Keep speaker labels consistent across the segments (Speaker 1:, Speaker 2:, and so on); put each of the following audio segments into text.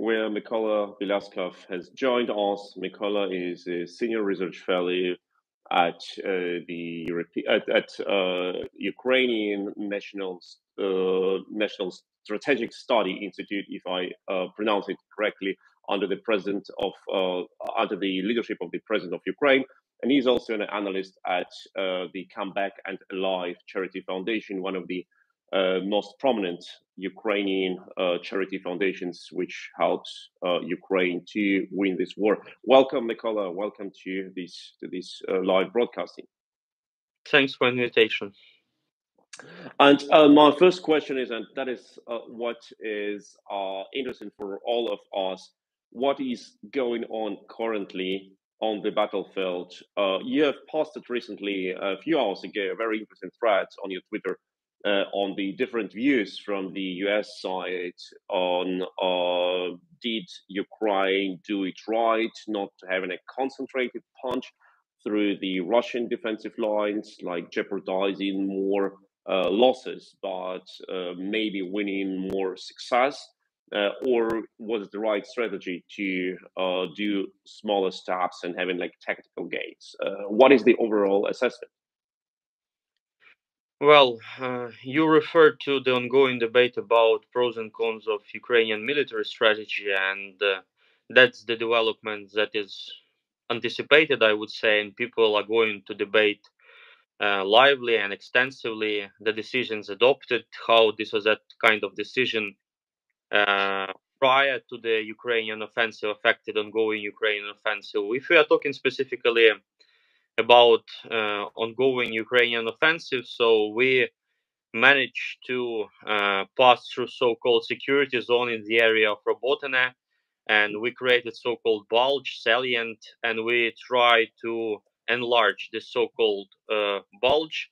Speaker 1: where Mykola Bielieskov has joined us. Mykola is a senior research fellow at uh, the Europe- at, at uh, Ukrainian National uh, National Strategic Study Institute, if I uh, pronounce it correctly, under the president of uh, under the leadership of the president of Ukraine. And he's also an analyst at uh, the Comeback and Alive Charity Foundation, one of the most prominent Ukrainian uh, charity foundations, which helps uh, Ukraine to win this war. Welcome, Mykola. Welcome to this to this uh, live broadcasting.
Speaker 2: Thanks for invitation.
Speaker 1: And uh, my first question is, and that is uh, what is interesting for all of us. What is going on currently on the battlefield? you have posted recently, a few hours ago, a very interesting thread on your Twitter uh, on the different views from the US side on uh, did Ukraine do it right, not having a concentrated punch through the Russian defensive lines, like jeopardizing more uh, losses, but uh, maybe winning more success? Uh, or was it the right strategy to uh, do smaller steps and having like tactical gains? what is the overall assessment?
Speaker 2: Well, uh, you referred to the ongoing debate about pros and cons of Ukrainian military strategy, and uh, that's the development that is anticipated, I would say, and people are going to debate uh, lively and extensively the decisions adopted, how this was that kind of decision uh, prior to the Ukrainian offensive affected ongoing Ukrainian offensive. If we are talking specifically about uh, ongoing Ukrainian offensive. So we managed to uh, pass through so-called security zone in the area of Robotyne, and we created so-called bulge salient, and we try to enlarge this so-called uh, bulge.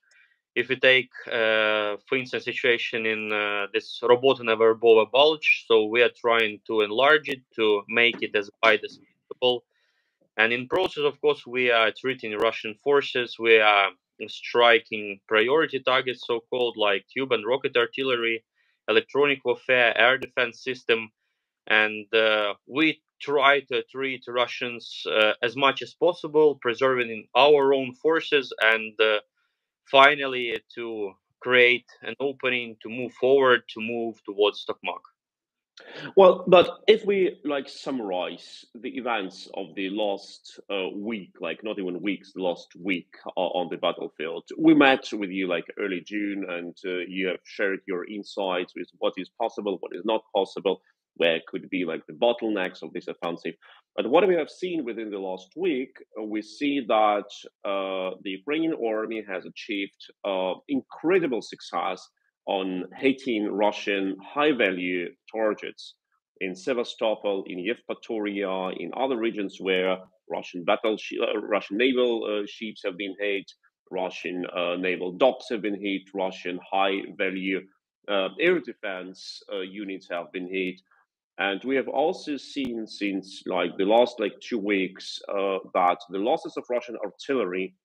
Speaker 2: If we take, uh, for instance, situation in uh, this Robotyne Verbova bulge, so we are trying to enlarge it to make it as wide as possible and in process, of course, we are treating Russian forces. We are striking priority targets, so-called like Cuban rocket artillery, electronic warfare, air defense system, and uh, we try to treat Russians uh, as much as possible, preserving our own forces, and uh, finally to create an opening to move forward, to move towards Tokmak.
Speaker 1: Well, but if we like summarize the events of the last uh, week, like not even weeks, the last week uh, on the battlefield, we met with you like early June, and uh, you have shared your insights with what is possible, what is not possible, where could be like the bottlenecks of this offensive. But what we have seen within the last week, uh, we see that uh, the Ukrainian army has achieved uh, incredible success on hitting Russian high value targets in Sevastopol, in Yevpatoria, in other regions where Russian battle, uh, Russian naval uh, ships have been hit, Russian uh, naval docks have been hit, Russian high value uh, air defense uh, units have been hit. And we have also seen since like the last like two weeks uh, that the losses of Russian artillery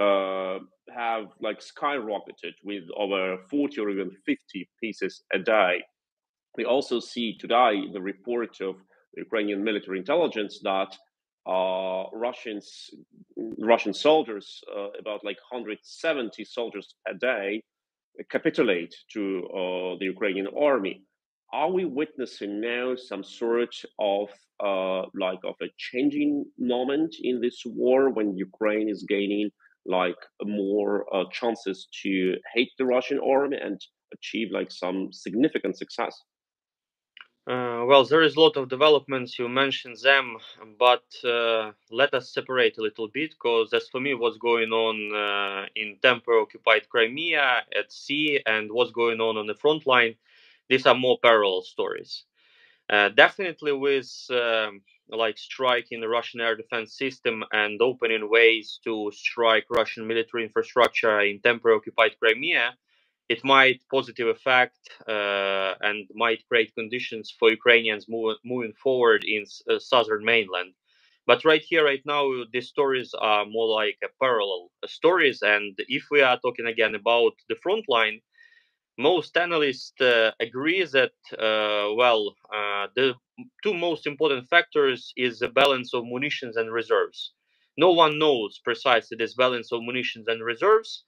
Speaker 1: uh, have like skyrocketed with over 40 or even 50 pieces a day. We also see today the report of Ukrainian military intelligence that uh, Russians, Russian soldiers, uh, about like 170 soldiers a day, capitulate to uh, the Ukrainian army. Are we witnessing now some sort of uh, like of a changing moment in this war when Ukraine is gaining like more uh, chances to hate the Russian army and achieve like some significant success?
Speaker 2: Uh, well, there is a lot of developments. You mentioned them, but uh, let us separate a little bit because as for me, what's going on uh, in temporary occupied Crimea at sea and what's going on on the front line, these are more parallel stories. Uh, definitely, with um, like striking the Russian air defense system and opening ways to strike Russian military infrastructure in temporary occupied Crimea, it might positive effect uh, and might create conditions for Ukrainians move, moving forward in uh, southern mainland. But right here, right now, these stories are more like parallel stories. And if we are talking again about the front line, most analysts uh, agree that uh, well uh, the two most important factors is the balance of munitions and reserves. No one knows precisely this balance of munitions and reserves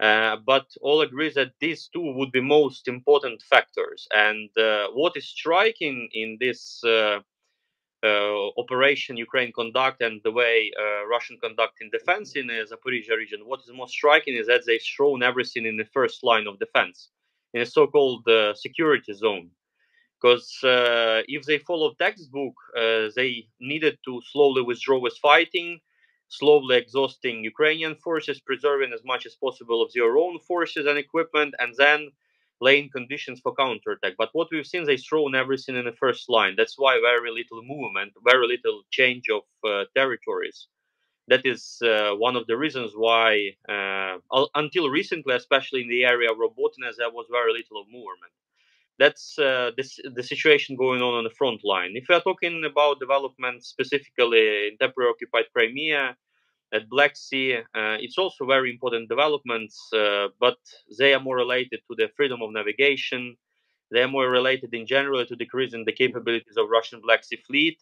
Speaker 2: uh, but all agree that these two would be most important factors. And uh, what is striking in this uh, operation Ukraine conduct and the way Russian conducting defense in the Zaporizhia region, what is most striking is that they've thrown everything in the first line of defense in a so-called uh, security zone. Because uh, if they follow textbook uh, they needed to slowly withdraw with fighting slowly exhausting ukrainian forces preserving as much as possible of their own forces and equipment and then laying conditions for counterattack but what we've seen they've thrown everything in the first line that's why very little movement very little change of uh, territories that is uh, one of the reasons why, uh, until recently, especially in the area of Robotyne, there was very little of movement. That's uh, the situation going on on the front line. If we are talking about development specifically in temporary occupied Crimea, at Black Sea, uh, it's also very important developments, uh, but they are more related to the freedom of navigation. They are more related in general to decreasing the capabilities of Russian Black Sea Fleet.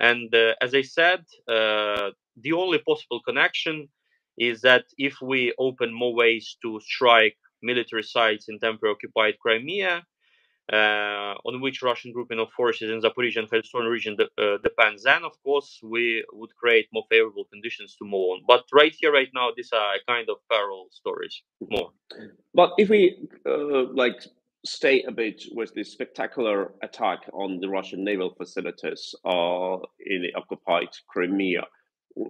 Speaker 2: And uh, as I said, the only possible connection is that if we open more ways to strike military sites in temporary occupied Crimea, uh, on which Russian grouping of forces in Zaporizhia and Kherson region de- uh, depends, then of course we would create more favorable conditions to move on. But right here, right now, these are kind of parallel stories more.
Speaker 1: But if we uh, like stay a bit with this spectacular attack on the Russian naval facilities uh, in the occupied Crimea,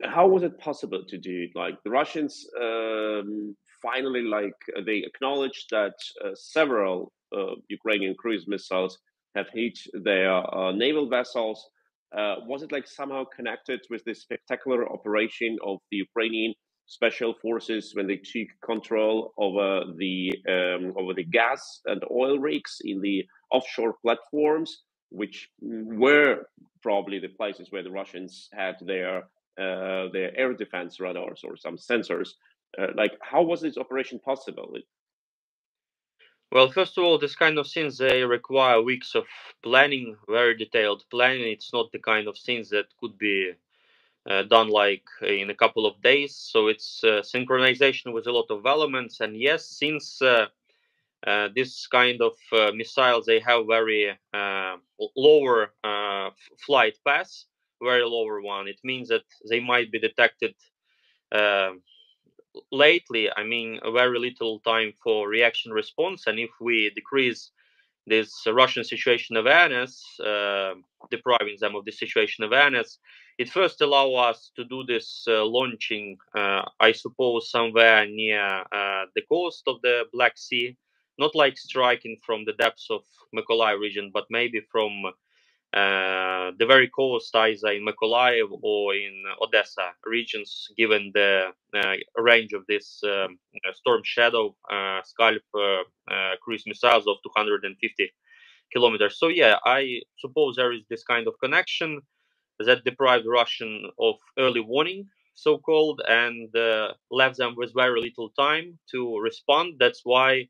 Speaker 1: how was it possible to do it? Like the Russians um, finally, like they acknowledged that uh, several uh, Ukrainian cruise missiles have hit their uh, naval vessels. Uh, was it like somehow connected with this spectacular operation of the Ukrainian special forces when they took control over the um, over the gas and oil rigs in the offshore platforms, which were probably the places where the Russians had their uh, their air defense radars or some sensors. Uh, like, how was this operation possible?
Speaker 2: Well, first of all, this kind of things they require weeks of planning, very detailed planning. It's not the kind of things that could be uh, done like in a couple of days. So it's uh, synchronization with a lot of elements. And yes, since uh, uh this kind of uh, missiles they have very lower flight paths, very lower one. It means that they might be detected uh, lately. I mean, very little time for reaction response. And if we decrease this Russian situation awareness, uh, depriving them of the situation awareness, it first allow us to do this uh, launching, uh, I suppose, somewhere near uh, the coast of the Black Sea, not like striking from the depths of Mykolaiv region, but maybe from the very coast, either in Mykolaiv or in Odessa regions, given the uh, range of this um, uh, Storm Shadow uh, Scalp uh, uh, cruise missiles of 250 kilometers. So yeah, I suppose there is this kind of connection that deprived Russian of early warning, so-called, and left them with very little time to respond. That's why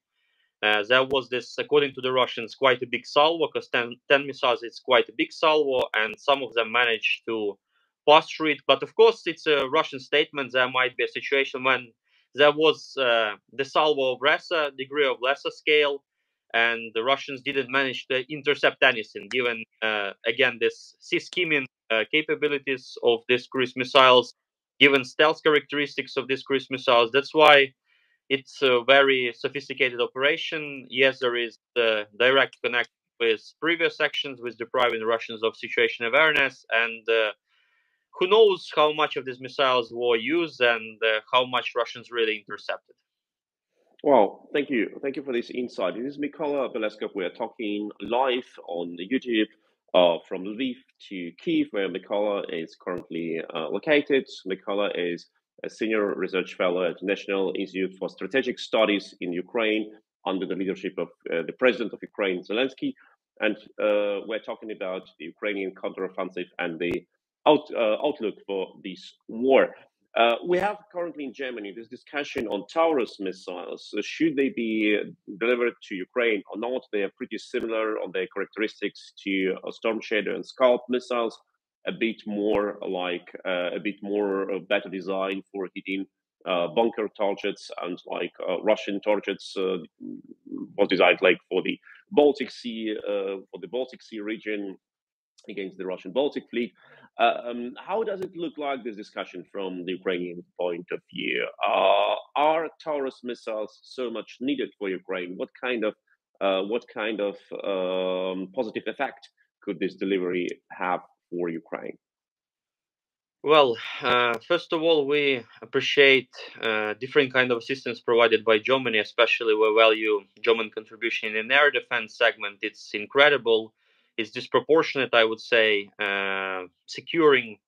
Speaker 2: uh, there was this, according to the Russians, quite a big salvo, because 10, 10 missiles is quite a big salvo, and some of them managed to pass through it. But of course, it's a Russian statement. There might be a situation when there was uh, the salvo of lesser degree of lesser scale, and the Russians didn't manage to intercept anything, given, uh, again, this sea skimming uh, capabilities of these cruise missiles, given stealth characteristics of these cruise missiles. That's why it's a very sophisticated operation. Yes, there is the direct connection with previous actions with depriving Russians of situation awareness, and uh, who knows how much of these missiles were used and uh, how much Russians really intercepted.
Speaker 1: Well, thank you. Thank you for this insight. This is Mykola Bielieskov. We are talking live on YouTube uh, from Lviv to Kiev, where Mykola is currently uh, located. Mykola is a senior research fellow at National Institute for Strategic Studies in Ukraine under the leadership of uh, the president of Ukraine, Zelensky. And uh, we're talking about the Ukrainian counteroffensive and the out, uh, outlook for this war. Uh, we have currently in Germany this discussion on Taurus missiles. So should they be delivered to Ukraine or not? They are pretty similar on their characteristics to uh, Storm Shadow and Scalp missiles. A bit more like uh, a bit more better design for hitting uh, bunker targets and like uh, Russian targets was designed like for the Baltic Sea for the Baltic Sea region against the Russian Baltic Fleet. Um, how does it look like this discussion from the Ukrainian point of view? Are Taurus missiles so much needed for Ukraine? What kind of uh, what kind of um, positive effect could this delivery have for Ukraine?
Speaker 2: Well, uh, first of all, we appreciate uh, different kind of assistance provided by Germany, especially we value German contribution in air defense segment. It's incredible It's disproportionate, I would say, uh, securing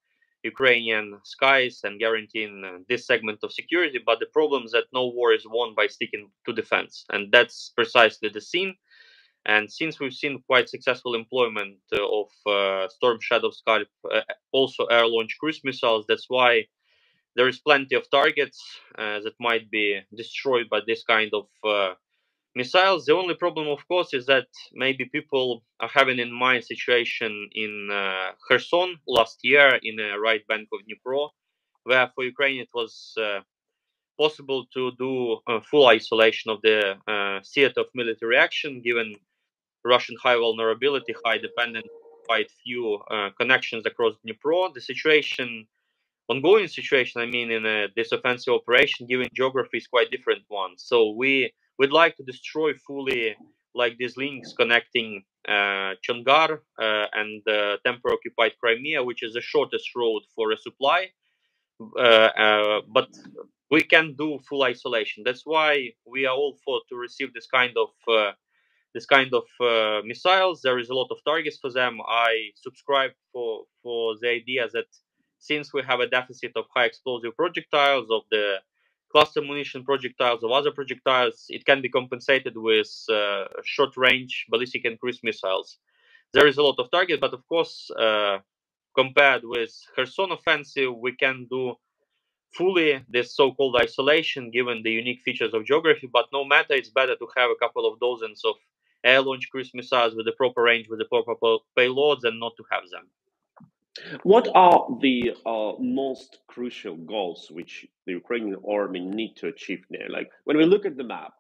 Speaker 2: Ukrainian skies and guaranteeing uh, this segment of security. But the problem is that no war is won by sticking to defense, and that's precisely the scene. And since we've seen quite successful employment uh, of uh, Storm Shadow Scalp, uh, also air launched cruise missiles, that's why there is plenty of targets that might be destroyed by this kind of missiles. The only problem, of course, is that maybe people are having in mind situation in uh, Kherson last year in the right bank of Dnipro, where for Ukraine it was uh, possible to do full isolation of the uh, theater of military action, given Russian high vulnerability, high dependence, quite few uh, connections across Dnipro. The situation, ongoing situation, I mean, in a, this offensive operation, given geography, is quite different one. So we we'd like to destroy fully like these links connecting uh, Chongar uh, and uh, temporary occupied Crimea, which is the shortest road for a supply. Uh, uh, but we can do full isolation. That's why we are all for to receive this kind of uh, this kind of missiles. There is a lot of targets for them. I subscribe for for the idea that since we have a deficit of high explosive projectiles of the cluster munition projectiles of other projectiles, it can be compensated with uh, short range ballistic and cruise missiles. There is a lot of targets, but of course, uh, compared with Kherson offensive, we can do fully this so-called isolation given the unique features of geography. But no matter, it's better to have a couple of dozens of air launch cruise missiles with the proper range, with the proper payloads, and not to have them.
Speaker 1: What are the uh, most crucial goals which the Ukrainian army need to achieve now? Like when we look at the map,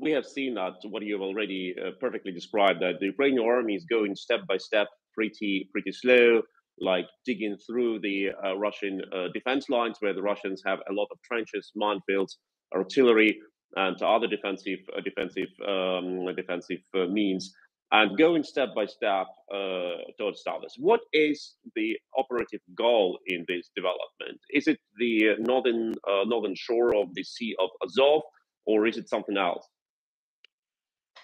Speaker 1: we have seen that what you have already uh, perfectly described that the Ukrainian army is going step by step, pretty pretty slow, like digging through the uh, Russian uh, defense lines where the Russians have a lot of trenches, minefields, artillery, and other defensive uh, defensive um, defensive uh, means and going step by step uh, towards Taurus. What is the operative goal in this development? Is it the northern uh, northern shore of the Sea of Azov, or is it something else?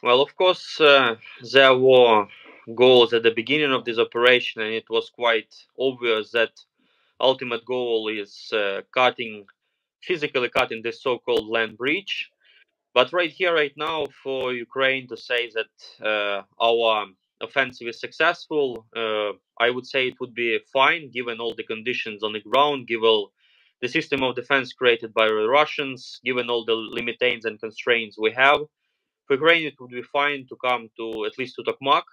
Speaker 2: Well, of course, uh, there were goals at the beginning of this operation, and it was quite obvious that ultimate goal is uh, cutting, physically cutting the so-called land bridge but right here, right now, for Ukraine to say that uh, our offensive is successful, uh, I would say it would be fine given all the conditions on the ground, given the system of defense created by the Russians, given all the limitations and constraints we have. For Ukraine, it would be fine to come to at least to Tokmak,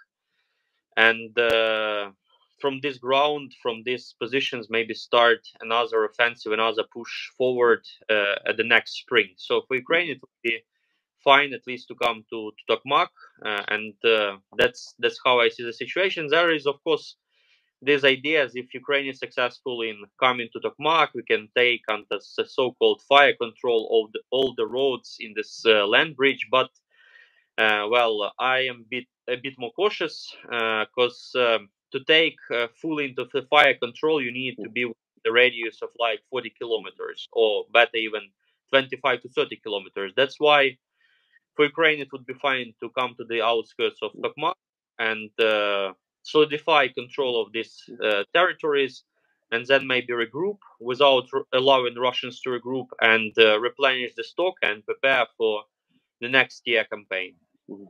Speaker 2: and uh, from this ground, from these positions, maybe start another offensive, another push forward uh, at the next spring. So for Ukraine, it would be fine at least to come to, to Tokmak, uh, and uh, that's that's how I see the situation. There is, of course, these ideas. If Ukraine is successful in coming to Tokmak, we can take under the so-called fire control of the, all the roads in this uh, land bridge, but uh, well, I am bit a bit more cautious because um, to take uh, fully into the fire control, you need to be the radius of like 40 kilometers, or better even 25 to 30 kilometers. That's why for Ukraine it would be fine to come to the outskirts of Tokmak and uh, solidify control of these uh, territories, and then maybe regroup without allowing Russians to regroup and uh, replenish the stock and prepare for the next year campaign.
Speaker 1: Mm-hmm.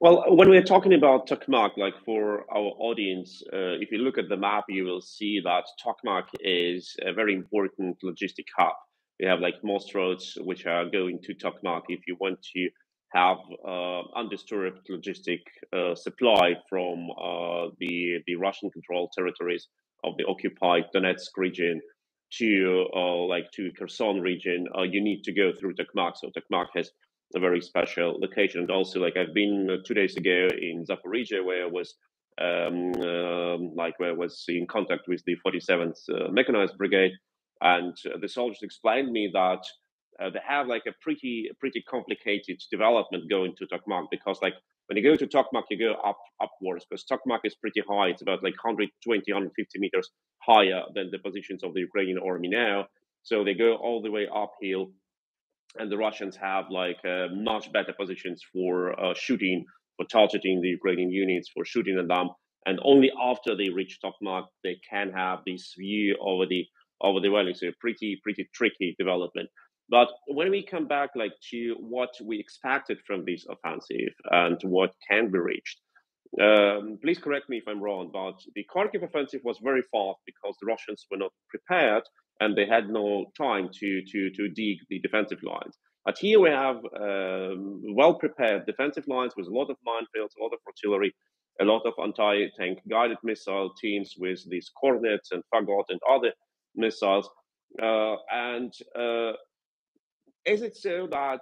Speaker 1: Well, when we're talking about Tokmak, like for our audience, uh, if you look at the map, you will see that Tokmak is a very important logistic hub. We have like most roads which are going to Tokmak if you want to have uh, undisturbed logistic uh, supply from uh, the the Russian controlled territories of the occupied Donetsk region to uh, like to Kherson region. Uh, you need to go through Tokmak. So Tokmak has a very special location. And also, like I've been uh, two days ago in Zaporizhia, where I was um, um, like where I was in contact with the 47th uh, Mechanized Brigade, and uh, the soldiers explained me that uh, they have like a pretty pretty complicated development going to Tokmak because like when you go to Tokmak, you go up upwards because Tokmak is pretty high. It's about like 120, 150 meters higher than the positions of the Ukrainian army now. So they go all the way uphill and the Russians have like uh, much better positions for uh, shooting, for targeting the Ukrainian units, for shooting at them. And only after they reach Tokmak, they can have this view over the over the valley. So pretty pretty tricky development. But when we come back like to what we expected from this offensive and what can be reached, um, please correct me if I'm wrong, but the Kharkiv offensive was very fast because the Russians were not prepared and they had no time to to to dig the defensive lines. But here we have um, well prepared defensive lines with a lot of minefields, a lot of artillery, a lot of anti tank guided missile teams with these Kornets and Fagot and other missiles. Uh, and uh, is it so that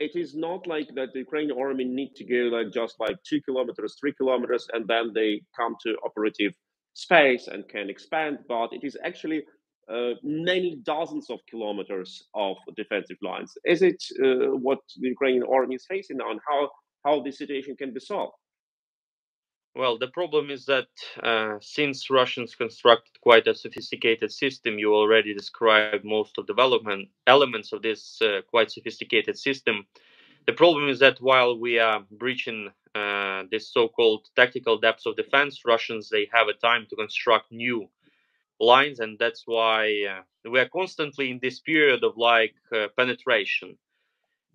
Speaker 1: it is not like that the Ukrainian army need to go like just like two kilometers, three kilometers, and then they come to operative space and can expand, but it is actually uh, many dozens of kilometers of defensive lines. Is it uh, what the Ukrainian army is facing now, and how how this situation can be solved?
Speaker 2: Well, the problem is that uh, since Russians constructed quite a sophisticated system, you already described most of the development elements of this uh, quite sophisticated system. The problem is that while we are breaching uh, this so-called tactical depths of defense, Russians they have a time to construct new lines, and that's why uh, we are constantly in this period of like uh, penetration.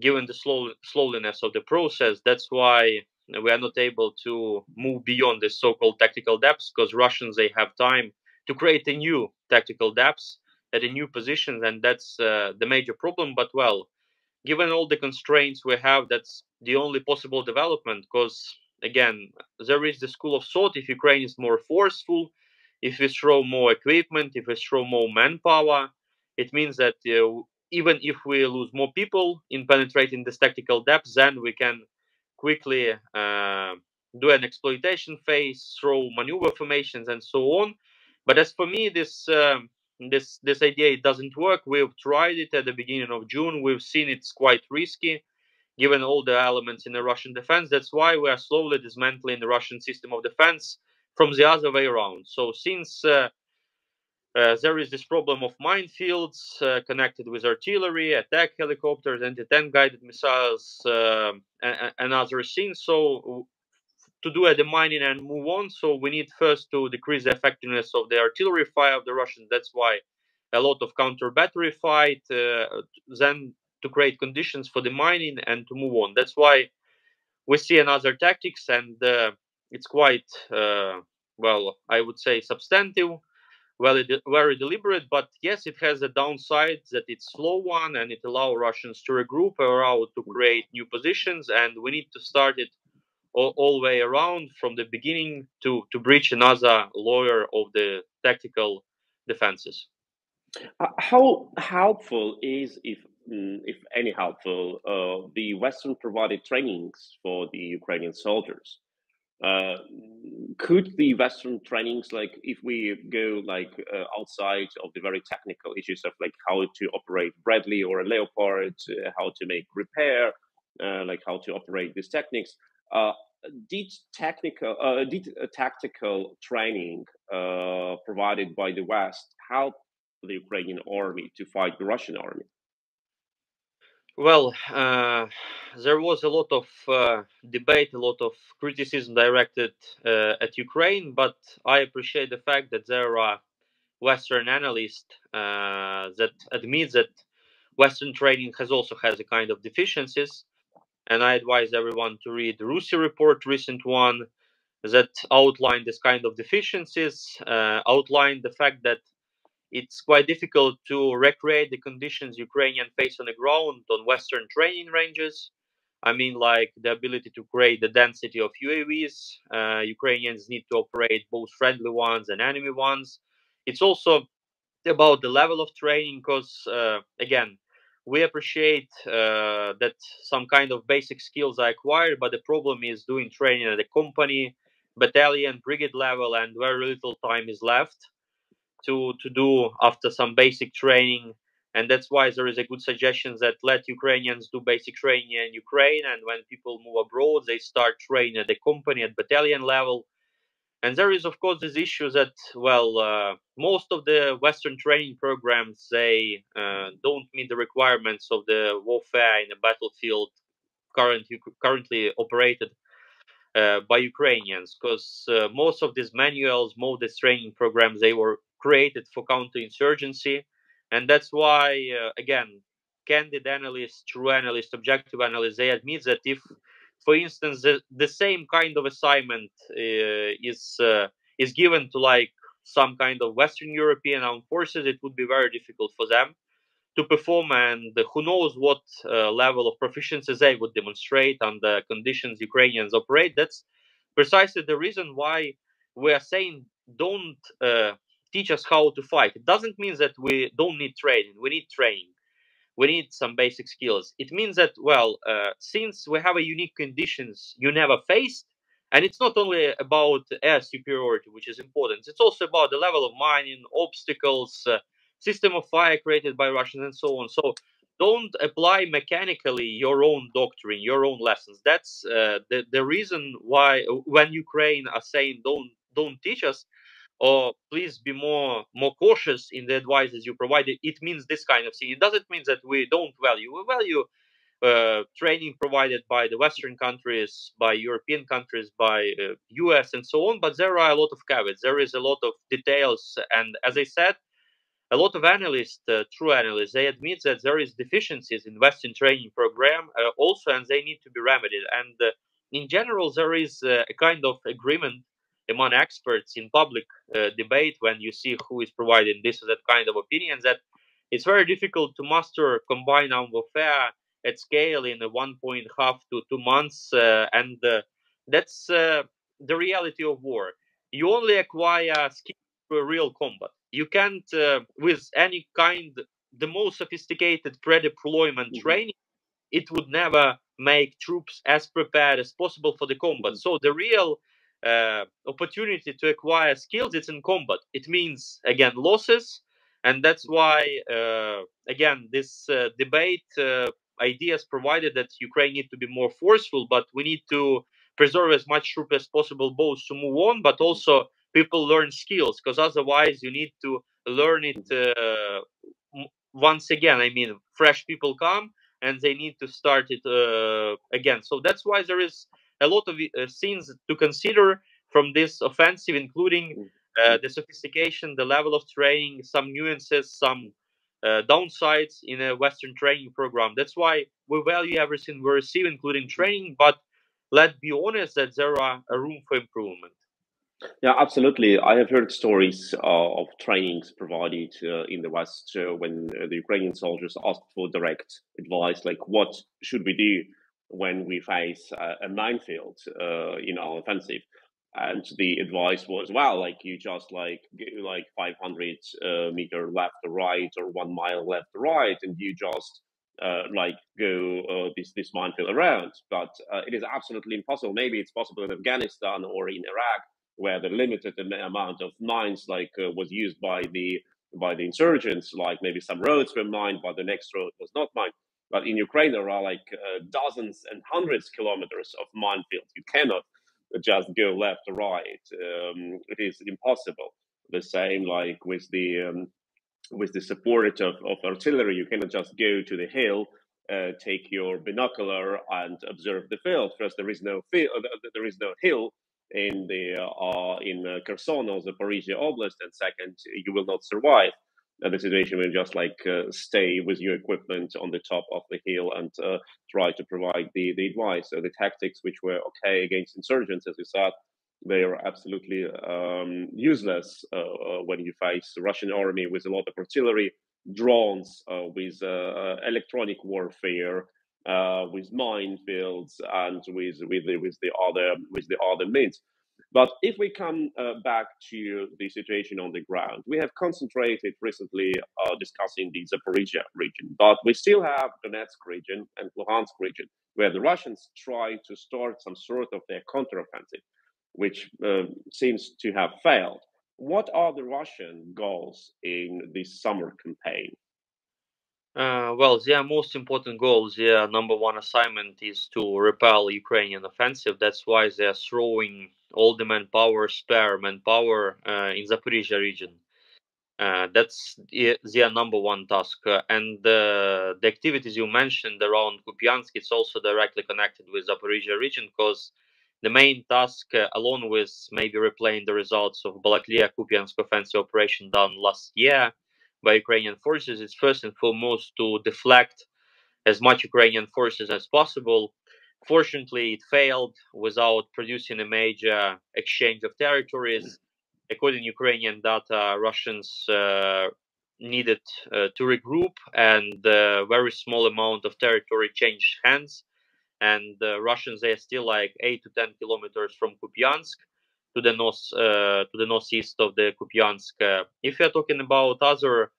Speaker 2: Given the slow slowness of the process, that's why we are not able to move beyond the so-called tactical depths because Russians they have time to create a new tactical depths at a new position and that's uh, the major problem. But well, given all the constraints we have, that's the only possible development. Because again, there is the school of thought: if Ukraine is more forceful, if we throw more equipment, if we throw more manpower, it means that uh, even if we lose more people in penetrating this tactical depth, then we can quickly uh, do an exploitation phase, throw maneuver formations, and so on. But as for me, this um, this this idea doesn't work. We've tried it at the beginning of June. We've seen it's quite risky, given all the elements in the Russian defense. That's why we are slowly dismantling the Russian system of defense from the other way around. So since uh, uh, there is this problem of minefields uh, connected with artillery, attack helicopters, anti-tank guided missiles, uh, and, and, other things. So to do a demining and move on, so we need first to decrease the effectiveness of the artillery fire of the Russians. That's why a lot of counter battery fight. Uh, then to create conditions for the mining and to move on. That's why we see another tactics and uh, it's quite uh, well, I would say substantive, very, very deliberate. But yes, it has a downside that it's slow one and it allows Russians to regroup, allow to create new positions, and we need to start it all, all way around from the beginning to to breach another layer of the tactical defenses.
Speaker 1: Uh, how helpful is if mm, if any helpful uh, the Western provided trainings for the Ukrainian soldiers? Uh, could the Western trainings, like if we go like uh, outside of the very technical issues of like how to operate Bradley or a Leopard, uh, how to make repair, uh, like how to operate these techniques, uh, did technical, did tactical training provided by the West help the Ukrainian army to fight the Russian army?
Speaker 2: Well, uh, there was a lot of uh, debate, a lot of criticism directed uh, at Ukraine, but I appreciate the fact that there are Western analysts uh, that admit that Western training has also has a kind of deficiencies, and I advise everyone to read the RUSI report, recent one, that outlined this kind of deficiencies, uh, outlined the fact that it's quite difficult to recreate the conditions Ukrainian face on the ground on Western training ranges. I mean, like the ability to create the density of UAVs. Uh, Ukrainians need to operate both friendly ones and enemy ones. It's also about the level of training, because uh, again, we appreciate uh, that some kind of basic skills are acquired, but the problem is doing training at the company, battalion, brigade level, and very little time is left to to do after some basic training. And that's why there is a good suggestion that let Ukrainians do basic training in Ukraine, and when people move abroad, they start training at the company at battalion level. And there is, of course, this issue that well, uh, most of the Western training programs they uh, don't meet the requirements of the warfare in the battlefield currently currently operated uh, by Ukrainians, because uh, most of these manuals, most of these training programs, they were created for counterinsurgency. And that's why uh, again candid analysts true analysts objective analysts they admit that if for instance the, the same kind of assignment uh, is uh, is given to like some kind of western european armed forces it would be very difficult for them to perform. And who knows what uh, level of proficiency they would demonstrate under conditions ukrainians operate. That's precisely the reason why we are saying don't uh, teach us how to fight. It doesn't mean that we don't need training. We need training. We need some basic skills. It means that, well, uh, since we have a unique conditions you never faced, and it's not only about air superiority, which is important. It's also about the level of mining, obstacles, uh, system of fire created by Russians, and so on. So don't apply mechanically your own doctrine, your own lessons. That's uh, the the reason why when Ukraine are saying don't don't teach us, or please be more more cautious in the advices you provide. It means this kind of thing. It doesn't mean that we don't value. We value uh, training provided by the western countries by european countries by uh, us and so on but there are a lot of caveats. There is a lot of details and as i said a lot of analysts uh, true analysts they admit that there is deficiencies in western training program uh, also and they need to be remedied. And uh, in general there is uh, a kind of agreement among experts in public uh, debate when you see who is providing this or that kind of opinion that it's very difficult to master combined armed warfare at scale in a one point half to two months uh, and uh, that's uh, the reality of war you only acquire skill for real combat you can't uh, with any kind the most sophisticated pre-deployment mm-hmm. training it would never make troops as prepared as possible for the combat mm-hmm. so the real uh, opportunity to acquire skills it's in combat. It means again losses and that's why uh, again this uh, debate uh, ideas provided that ukraine need to be more forceful but we need to preserve as much troop as possible both to move on but also people learn skills because otherwise you need to learn it uh, once again. I mean fresh people come and they need to start it uh, again. So that's why there is a lot of uh, things to consider from this offensive, including mm. uh, the sophistication, the level of training, some nuances, some uh, downsides in a Western training program. That's why we value everything we receive, including training. But let's be honest that there are a room for improvement.
Speaker 1: Yeah, absolutely. I have heard stories uh, of trainings provided uh, in the West uh, when the Ukrainian soldiers asked for direct advice, like what should we do when we face a, a minefield uh, in our offensive. And the advice was, well, like you just like go like 500 uh, meter left or right or one mile left or right, and you just uh, like go uh, this this minefield around. But uh, it is absolutely impossible. Maybe it's possible in Afghanistan or in Iraq, where the limited amount of mines like uh, was used by the by the insurgents. Like maybe some roads were mined, but the next road was not mined. But in Ukraine, there are like uh, dozens and hundreds kilometers of minefields. You cannot just go left or right. Um, it is impossible. The same like with the um, with the support of, of artillery, you cannot just go to the hill, uh, take your binocular and observe the field. First, there is no field, uh, there is no hill in the uh, in uh, Kherson or Zaporizhia Oblast, and second, you will not survive. The situation will just like uh, stay with your equipment on the top of the hill and uh, try to provide the, the advice. So the tactics which were okay against insurgents, as you said, they are absolutely um, useless uh, uh, when you face the Russian army with a lot of artillery, drones, uh, with electronic warfare, with minefields, and with with the, with the other with the other means. But if we come uh, back to the situation on the ground, we have concentrated recently uh, discussing the Zaporizhia region, but we still have Donetsk region and Luhansk region, where the Russians try to start some sort of their counteroffensive, which uh, seems to have failed. What are the Russian goals in this summer campaign?
Speaker 2: Uh, well, their most important goal, their number one assignment is to repel Ukrainian offensive. That's why they are throwing all the manpower, spare manpower uh, in the Zaporizhia region. Uh, that's their number one task. Uh, and the activities you mentioned around Kupiansk, it's also directly connected with the Zaporizhia region because the main task, uh, along with maybe replaying the results of Balaklia Kupiansk offensive operation done last year by Ukrainian forces, is first and foremost to deflect as much Ukrainian forces as possible Fortunately, it failed without producing a major exchange of territories. According to Ukrainian data, Russians uh, needed uh, to regroup, and a very small amount of territory changed hands. And the Russians they are still like eight to ten kilometers from Kupiansk to the north uh, to the northeast of the Kupiansk. Uh, if you're talking about other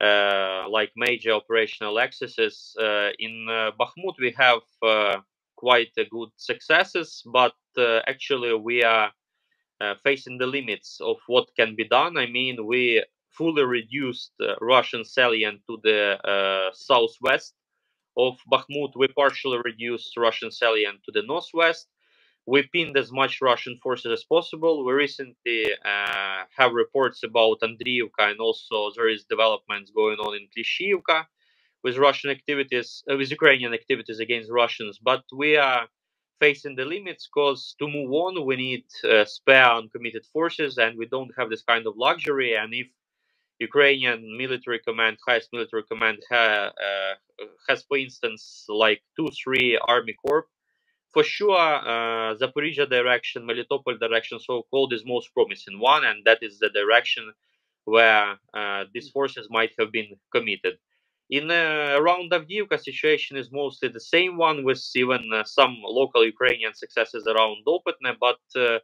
Speaker 2: uh, like major operational accesses uh, in Bakhmut, we have quite good successes, but actually we are facing the limits of what can be done. I mean, we fully reduced Russian salient to the southwest of Bakhmut. We partially reduced Russian salient to the northwest. We pinned as much Russian forces as possible. We recently uh, have reports about Andriivka, and also there is developments going on in Klishchiivka with Russian activities, uh, with Ukrainian activities against Russians, but we are facing the limits because to move on, we need uh, spare uncommitted forces, and we don't have this kind of luxury. And if Ukrainian military command, highest military command, ha, uh, has, for instance, like two, three army corps, for sure, uh, Zaporizhia direction, Melitopol direction, so-called, is most promising one, and that is the direction where uh, these forces might have been committed. In uh, around Avdiivka, situation is mostly the same one, with even uh, some local Ukrainian successes around Opitne. But uh,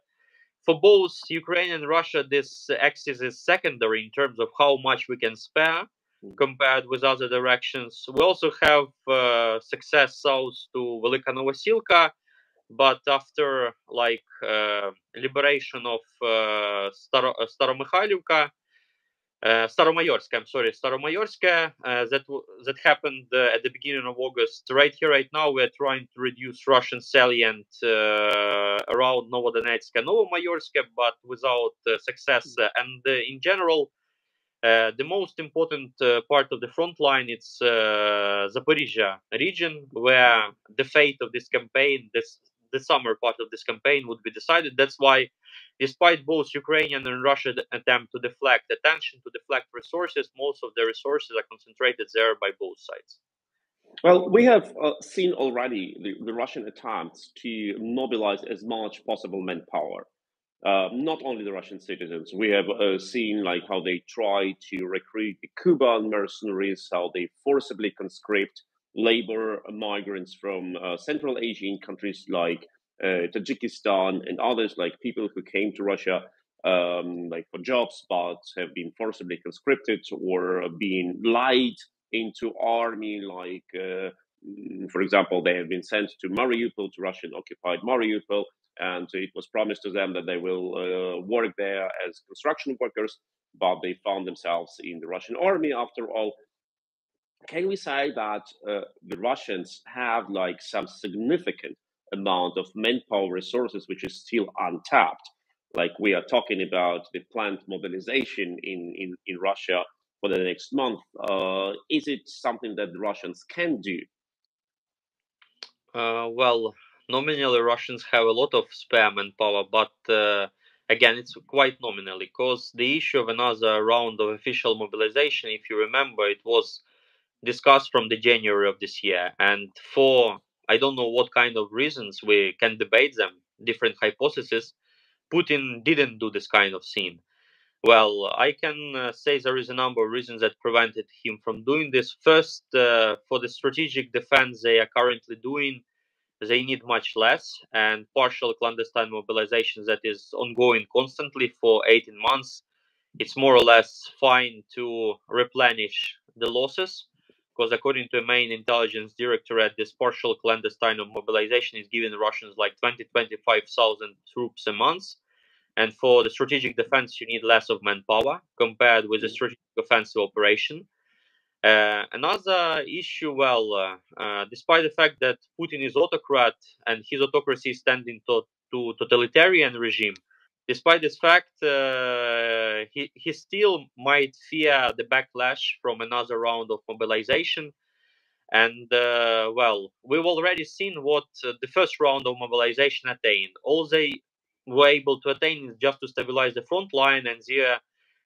Speaker 2: for both Ukraine and Russia, this axis is secondary in terms of how much we can spare hmm. compared with other directions. We also have uh, success south to Velika Novosilka, but after like uh, liberation of uh, Staro- uh, Staromayorsk, I'm sorry, Staromayorsk, uh, that that happened uh, at the beginning of August. Right here, right now, we're trying to reduce Russian salient uh, around Novodonetsk and Novomayorsk, but without uh, success. Hmm. And uh, in general, the most important part of the front line is Zaporizhia region, where the fate of this campaign, this the summer part of this campaign would be decided. That's why, despite both Ukrainian and Russian attempt to deflect attention, to deflect resources, most of the resources are concentrated there by both sides.
Speaker 1: Well, we have uh, seen already the, the, Russian attempts to mobilize as much possible manpower. Uh, not only the Russian citizens, we have uh, seen like how they try to recruit the Cuban mercenaries, how they forcibly conscript labor migrants from uh, Central Asian countries like uh, Tajikistan and others, like people who came to Russia um, like for jobs, but have been forcibly conscripted or being lied into army. Like, uh, mm, for example, they have been sent to Mariupol, to Russian occupied Mariupol, and it was promised to them that they will uh, work there as construction workers, but they found themselves in the Russian army after all can we say that uh, the Russians have like some significant amount of manpower resources which is still untapped? Like we are talking about the planned mobilization in, in, in Russia for the next month. Uh, is it something that the Russians can do?
Speaker 2: Uh, well, nominally Russians have a lot of spare manpower, but uh, again, it's quite nominally because the issue of another round of official mobilization, if you remember, it was discussed from the January of this year, and for I don't know what kind of reasons we can debate them, different hypotheses. Putin didn't do this kind of thing. Well, I can uh, say there is a number of reasons that prevented him from doing this. First, uh, for the strategic defense they are currently doing, they need much less, and partial clandestine mobilization that is ongoing constantly for 18 months. It's more or less fine to replenish the losses because according to a main intelligence directorate, this partial clandestine mobilization is giving the Russians like 20, 25,000 troops a month. And for the strategic defense, you need less of manpower compared with the mm-hmm. strategic offensive operation. Uh, another issue, well, uh, uh, despite the fact that Putin is autocrat and his autocracy is tending to, to totalitarian regime, despite this fact, uh, he, he still might fear the backlash from another round of mobilization. And uh, well, we've already seen what uh, the first round of mobilization attained. All they were able to attain is just to stabilize the front line, and their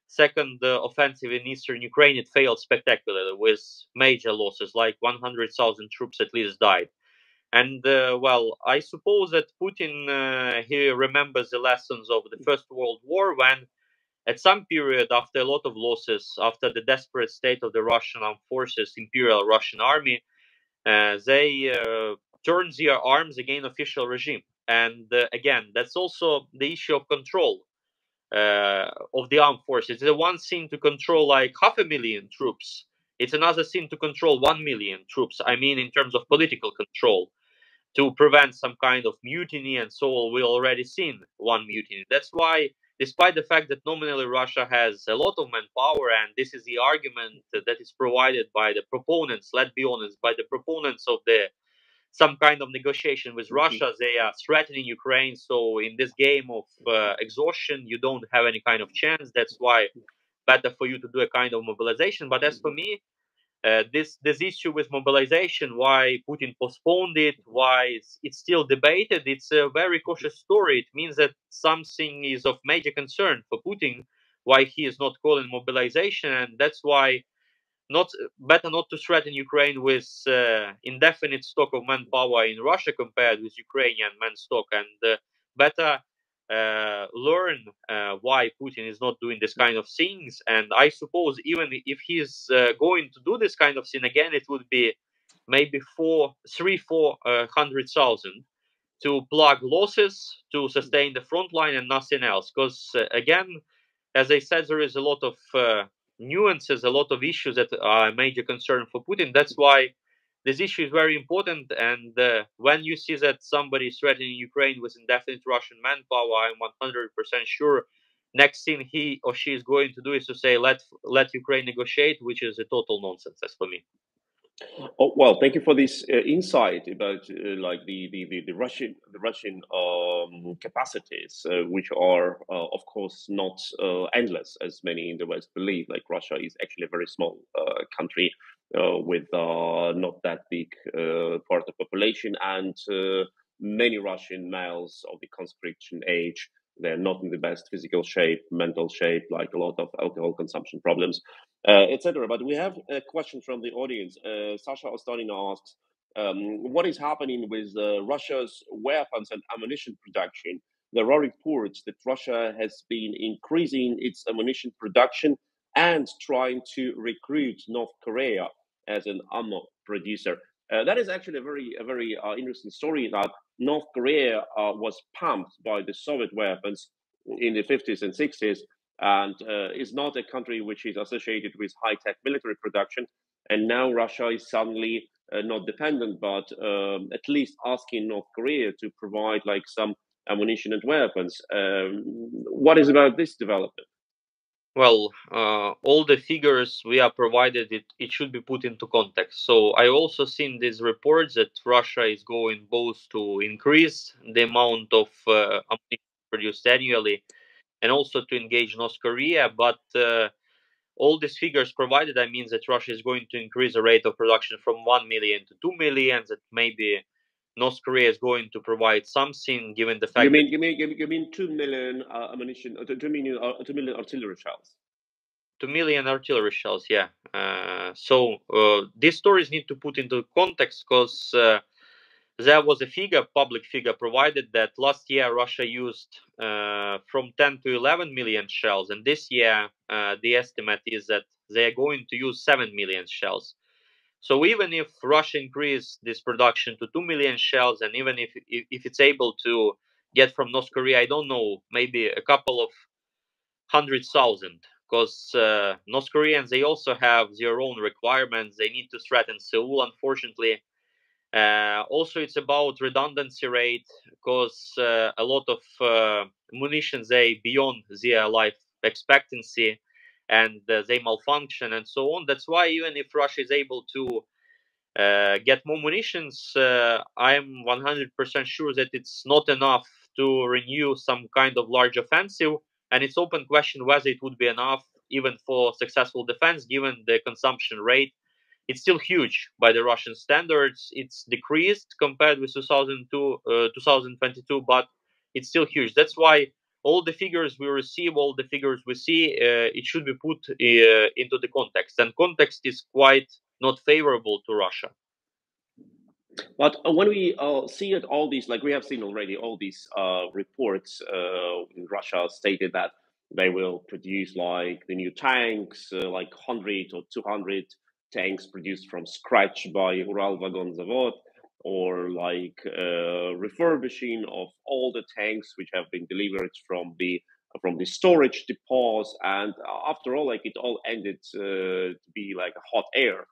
Speaker 2: second uh, offensive in eastern Ukraine it failed spectacularly with major losses, like 100,000 troops at least died. And uh, well, I suppose that Putin uh, he remembers the lessons of the First World War when, at some period after a lot of losses, after the desperate state of the Russian armed forces, Imperial Russian Army, uh, they uh, turned their arms against official regime. And uh, again, that's also the issue of control uh, of the armed forces. It's the one thing to control like half a million troops. It's another sin to control one million troops. I mean, in terms of political control to prevent some kind of mutiny and so on. We already seen one mutiny. That's why, despite the fact that nominally Russia has a lot of manpower, and this is the argument that is provided by the proponents, let's be honest, by the proponents of the some kind of negotiation with mm-hmm. Russia, they are threatening Ukraine. So in this game of uh, exhaustion, you don't have any kind of chance. That's why better for you to do a kind of mobilization. But as for me, uh, this this issue with mobilization, why Putin postponed it, why it's, it's, still debated, it's a very cautious story. It means that something is of major concern for Putin, why he is not calling mobilization, and that's why not better not to threaten Ukraine with uh, indefinite stock of manpower in Russia compared with Ukrainian man stock, and uh, better uh, learn uh, why Putin is not doing this kind of things. And I suppose even if he's uh, going to do this kind of thing again, it would be maybe four, three, four uh, hundred thousand to plug losses to sustain the front line and nothing else. Because uh, again, as I said, there is a lot of uh, nuances, a lot of issues that are a major concern for Putin. That's why this issue is very important. And uh, when you see that somebody is threatening Ukraine with indefinite Russian manpower, I'm 100% sure next thing he or she is going to do is to say let let Ukraine negotiate, which is a total nonsense as for me.
Speaker 1: Oh, well, thank you for this uh, insight about uh, like the, the, the, the, Russian the Russian um, capacities, uh, which are uh, of course not uh, endless as many in the West believe. Like Russia is actually a very small uh, country with not that big part of population and many Russian males of the conscription age they're not in the best physical shape, mental shape, like a lot of alcohol consumption problems, uh, etc. But we have a question from the audience. Uh, Sasha Ostanin asks, um, what is happening with uh, Russia's weapons and ammunition production? There are reports that Russia has been increasing its ammunition production and trying to recruit North Korea as an ammo producer. Uh, that is actually a very, a very uh, interesting story. That North Korea uh, was pumped by the Soviet weapons in the 50s and 60s, and uh, is not a country which is associated with high-tech military production. And now Russia is suddenly uh, not dependent, but um, at least asking North Korea to provide like some ammunition and weapons. Um, what is about this development?
Speaker 2: Well uh, all the figures we are provided it, it should be put into context. So i also seen these reports that russia is going both to increase the amount of uh, produced annually and also to engage north korea but uh, all these figures provided i mean that russia is going to increase the rate of production from 1 million to 2 million that maybe North Korea is going to provide something, given the fact.
Speaker 1: You mean you mean you mean two million uh, ammunition, uh, two million uh, two million artillery shells.
Speaker 2: Two million artillery shells, yeah. Uh, so uh, these stories need to put into context because uh, there was a figure, public figure, provided that last year Russia used from 10 to 11 million shells, and this year the estimate is that they are going to use 7 million shells. So even if Russia increased this production to 2 million shells, and even if, if, it's able to get from North Korea, I don't know, maybe a couple of hundred thousand, because uh, North Koreans, they also have their own requirements. They need to threaten Seoul, unfortunately. Uh, also, it's about redundancy rate, because uh, a lot of uh, munitions, they beyond their life expectancy and uh, they malfunction and so on. That's why even if Russia is able to uh, get more munitions, uh, I'm 100% sure that it's not enough to renew some kind of large offensive. And it's open question whether it would be enough even for successful defense, given the consumption rate. It's still huge by the Russian standards. It's decreased compared with 2002, uh, 2022, but it's still huge. That's why all the figures we receive, all the figures we see, uh, it should be put uh, into the context. And context is quite not favorable to Russia.
Speaker 1: But uh, when we uh, see that all these, like we have seen already, all these uh, reports uh, in Russia stated that they will produce like the new tanks, like 100 or 200 tanks produced from scratch by Uralvagon Zavod or like uh, refurbishing of all the tanks which have been delivered from the from the storage depots and after all like it all ended uh, to be like hot air.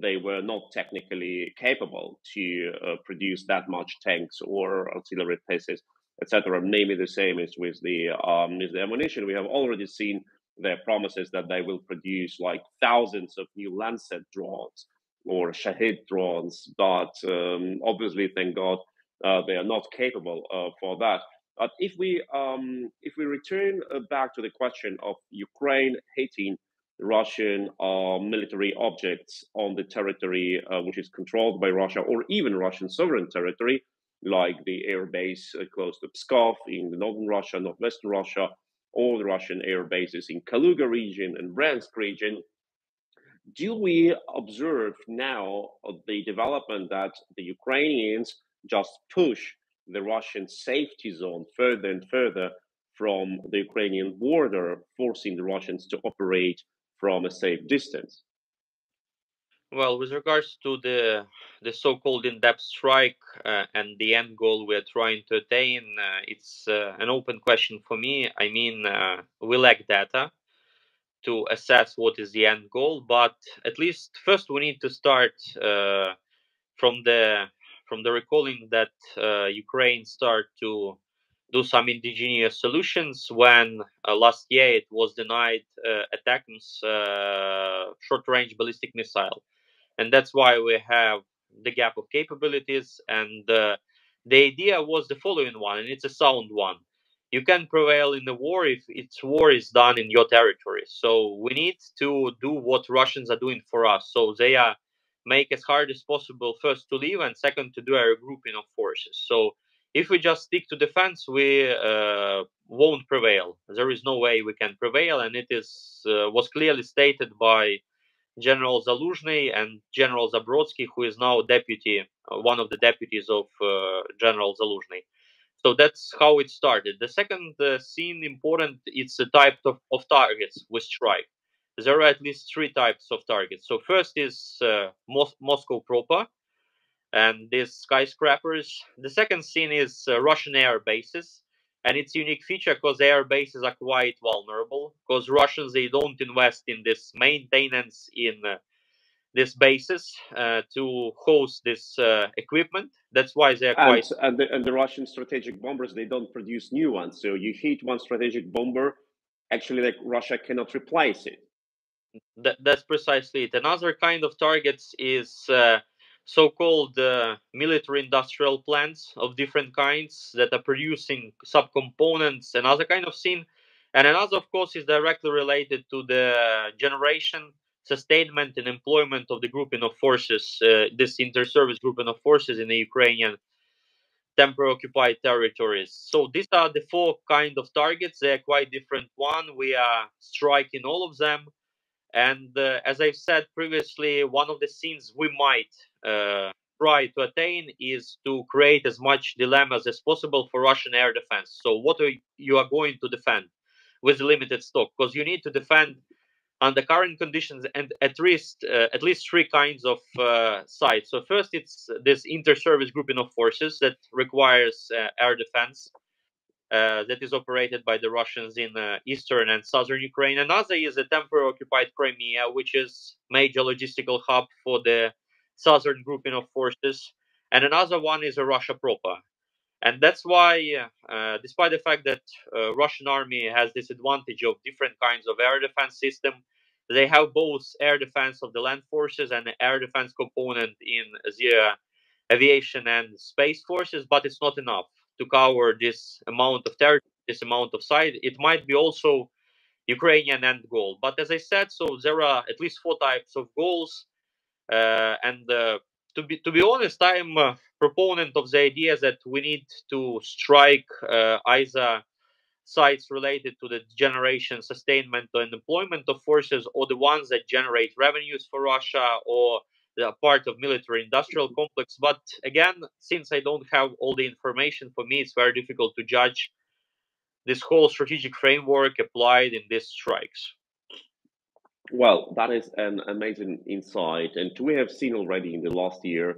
Speaker 1: They were not technically capable to uh, produce that much tanks or artillery pieces etc namely the same is with the um, with the ammunition. We have already seen their promises that they will produce like thousands of new lancet drones or Shahed drones, but um, obviously, thank God, uh, they are not capable uh, for that. But if we um, if we return uh, back to the question of Ukraine hating Russian uh, military objects on the territory uh, which is controlled by Russia, or even Russian sovereign territory, like the air base uh, close to Pskov in northern Russia, northwestern Russia, or the Russian air bases in Kaluga region and Bryansk region, do we observe now the development that the Ukrainians just push the Russian safety zone further and further from the Ukrainian border, forcing the Russians to operate from a safe distance?
Speaker 2: Well, with regards to the the so-called in-depth strike uh, and the end goal we're trying to attain, uh, it's uh, an open question for me. I mean, uh, we lack data to assess what is the end goal but at least first we need to start uh, from the from the recalling that uh, ukraine start to do some indigenous solutions when uh, last year it was denied uh, ATACMS uh, short range ballistic missile. And that's why we have the gap of capabilities and uh, the idea was the following one and it's a sound one you can prevail in the war if its war is done in your territory. So we need to do what Russians are doing for us. So they are make as hard as possible first to leave and second to do a regrouping of forces. So if we just stick to defense, we uh, won't prevail. There is no way we can prevail, and it is uh, was clearly stated by General Zaluzhny and General Zabrodsky, who is now deputy, uh, one of the deputies of uh, General Zaluzhny. So that's how it started. The second uh, scene important, it's a type of, of targets with strike. There are at least three types of targets. So first is uh, Mos- Moscow proper, and these skyscrapers. The second scene is uh, Russian air bases, and its unique feature because air bases are quite vulnerable because Russians they don't invest in this maintenance in uh, this bases uh, to host this uh, equipment. That's why they're quite.
Speaker 1: And, and, the, and the Russian strategic bombers, they don't produce new ones. So you hit one strategic bomber, actually, like Russia cannot replace it.
Speaker 2: That, that's precisely it. Another kind of targets is uh, so-called uh, military-industrial plants of different kinds that are producing subcomponents. Another kind of scene, and another, of course, is directly related to the generation sustainment and employment of the grouping of forces, uh, this inter-service grouping of forces in the Ukrainian temporary occupied territories. So these are the four kind of targets. They're quite different. One, we are striking all of them. And uh, as I've said previously, one of the things we might uh, try to attain is to create as much dilemmas as possible for Russian air defense. So what are you are going to defend with limited stock? Because you need to defend under current conditions and at least uh, at least three kinds of uh, sites. So first, it's this inter-service grouping of forces that requires uh, air defense uh, that is operated by the Russians in uh, eastern and southern Ukraine. Another is a temporary occupied Crimea, which is major logistical hub for the southern grouping of forces, and another one is Russia proper. And that's why, uh, despite the fact that uh, Russian army has this advantage of different kinds of air defense system, they have both air defense of the land forces and air defense component in the aviation and space forces, but it's not enough to cover this amount of territory, this amount of side. It might be also Ukrainian end goal. But as I said, so there are at least four types of goals. Uh, and uh, to be to be honest, I'm a proponent of the idea that we need to strike uh, either sites related to the generation, sustainment, and employment of forces, or the ones that generate revenues for Russia, or the part of military industrial mm-hmm. complex. But again, since I don't have all the information, for me it's very difficult to judge this whole strategic framework applied in these strikes.
Speaker 1: Well, that is an amazing insight, and we have seen already in the last year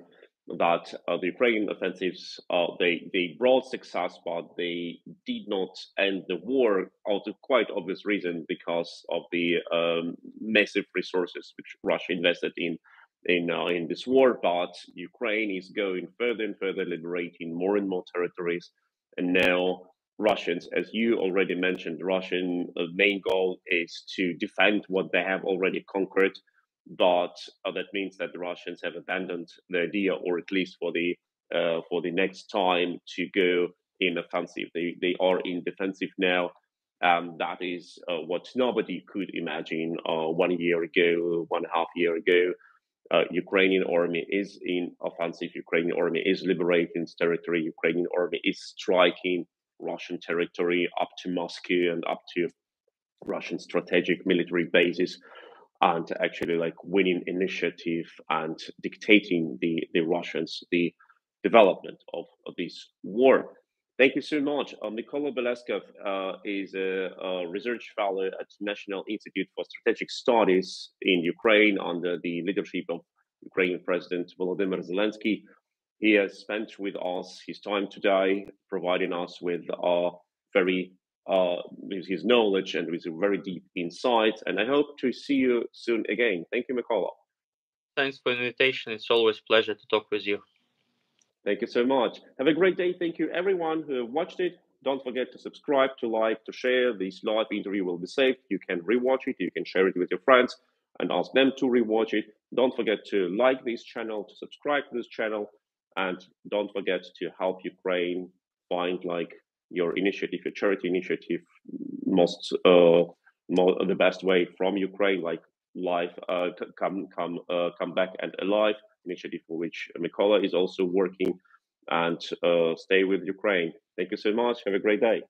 Speaker 1: that uh, the Ukrainian offensives uh, they they brought success, but they did not end the war out of quite obvious reason because of the um, massive resources which Russia invested in in uh, in this war, but Ukraine is going further and further, liberating more and more territories, and now Russians, as you already mentioned, Russian uh, main goal is to defend what they have already conquered, but uh, that means that the Russians have abandoned the idea, or at least for the uh, for the next time, to go in offensive. They they are in defensive now. Um, that is uh, what nobody could imagine uh, one year ago, one half year ago uh, Ukrainian army is in offensive. Ukrainian army is liberating territory. Ukrainian army is striking Russian territory up to Moscow and up to Russian strategic military bases, and actually like winning initiative and dictating the the Russians the development of, of this war. Thank you so much. Uh, Mykola Bielieskov uh, is a, a, research fellow at National Institute for Strategic Studies in Ukraine under the leadership of Ukrainian President Volodymyr Zelensky. He has spent with us his time today, providing us with uh, very uh, with his knowledge and with very deep insights. And I hope to see you soon again. Thank you, Mykola.
Speaker 2: Thanks for the invitation. It's always a pleasure to talk with you.
Speaker 1: Thank you so much. Have a great day. Thank you, everyone who have watched it. Don't forget to subscribe, to like, to share. This live interview will be saved. You can rewatch it. You can share it with your friends and ask them to rewatch it. Don't forget to like this channel, to subscribe to this channel, and don't forget to help Ukraine find like your initiative, your charity initiative, most uh, the best way from Ukraine, like life, uh, come come uh, come back and alive initiative for which Mykola is also working and uh, stay with Ukraine. Thank you so much. Have a great day.